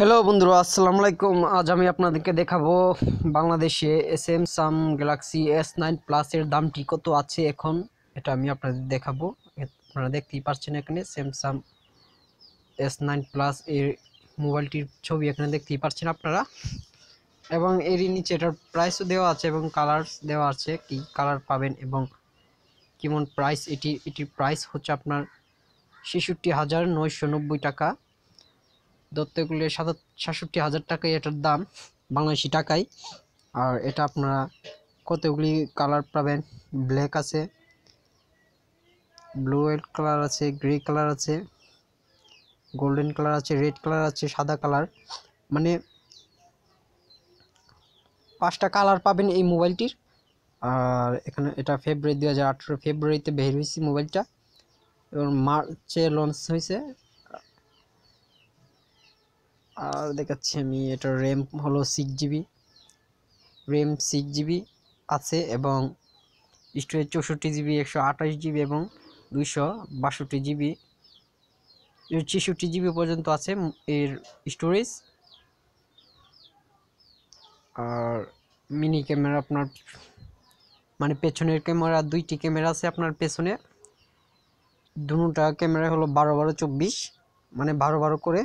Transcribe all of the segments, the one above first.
Hello বন্ধুরা, আসসালামু আলাইকুম। আজ আমি আপনাদেরকে দেখাবো বাংলাদেশে স্যামসাং গ্যালাক্সি এস নাইন প্লাসের দামটি কত আছে এখন, এটা আমি আপনাদের দেখাবো। আপনারা দেখতেই পাচ্ছেন এখানে স্যামসাং এস নাইন প্লাস এর মোবাইলটির ছবি এখানে দেখতেই পাচ্ছেন আপনারা। এবং এরই নিচে এটার প্রাইসও দেওয়া আছে এবং কালার দেওয়া আছে, কি কালার পাবেন এবং কেমন প্রাইস এটি, এটির প্রাইস হচ্ছে আপনার ছেষট্টি হাজার নয়শো নব্বই টাকা। ধরতে গেলে সাত সাতষট্টি হাজার টাকাই এটার দাম বাংলাদেশি টাকায়। আর এটা আপনারা কতগুলি কালার পাবেন? ব্ল্যাক আছে, ব্লু হোয়াইট কালার আছে, গ্রে কালার আছে, গোল্ডেন কালার আছে, রেড কালার আছে, সাদা কালার। মানে পাঁচটা কালার পাবেন এই মোবাইলটির। আর এখানে এটা ফেব্রুয়ারি দু হাজার আঠেরো ফেব্রুয়ারিতে বের হয়েছে মোবাইলটা। এবং মার্চে লঞ্চ হয়েছে। আর দেখাচ্ছি আমি, এটার র্যাম হলো six GB RAM six GB আছে এবং স্টোরেজ চৌষট্টি জিবি একশো আঠাশ জিবি এবং দুইশো বাষট্টি জিবি ছেষট্টি জিবি পর্যন্ত আছে এর স্টোরেজ আর মিনি ক্যামেরা আপনার মানে পেছনের ক্যামেরা দুইটি ক্যামেরা আছে আপনার পেছনে। দুটা ক্যামেরা হলো বারো বারো চব্বিশ মানে বারো বারো করে।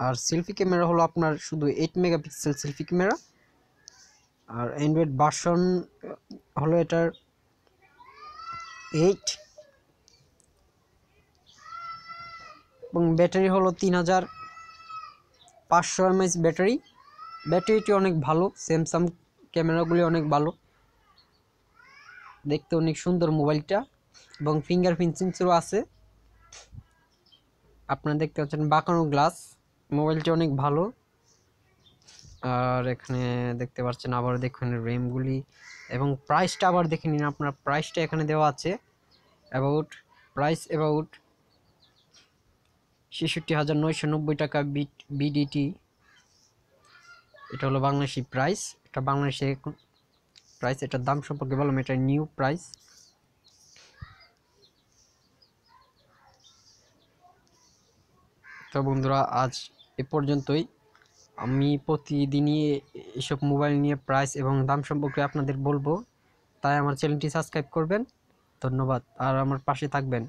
আর সেলফি ক্যামেরা হলো আপনার শুধু এইট মেগাপিক্সেল সেলফি ক্যামেরা আর অ্যান্ড্রয়েড ভার্সন হলো এটার এইট এবং ব্যাটারি হলো তিন হাজার পাঁচশো এমএইচ ব্যাটারি ব্যাটারিটি অনেক ভালো স্যামসাং ক্যামেরাগুলি অনেক ভালো। দেখতে অনেক সুন্দর মোবাইলটা এবং ফিঙ্গারপ্রিন্ট সেন্সরও আছে। আপনারা দেখতে পাচ্ছেন বাঁকানো গ্লাস মোবাইলটি অনেক ভালো। আর এখানে দেখতে পাচ্ছেন আবার দেখুন র্যামগুলি এবং প্রাইসটা আবার দেখে নিন আপনার প্রাইসটা এখানে দেওয়া আছে। অ্যাবাউট প্রাইস অ্যাবাউট ছেষট্টি হাজার নয়শো নব্বই টাকা বিডিটি এটা হলো বাংলাদেশি প্রাইস এটা বাংলাদেশে প্রাইস এটার দাম সম্পর্কে বললাম এটা নিউ প্রাইস তো বন্ধুরা, আজ এ পর্যন্তই। আমি প্রতিদিনই এসব মোবাইল নিয়ে প্রাইস এবং দাম সম্পর্কে আপনাদের বলব। তাই আমার চ্যানেলটি সাবস্ক্রাইব করবেন। ধন্যবাদ। আর আমার পাশে থাকবেন।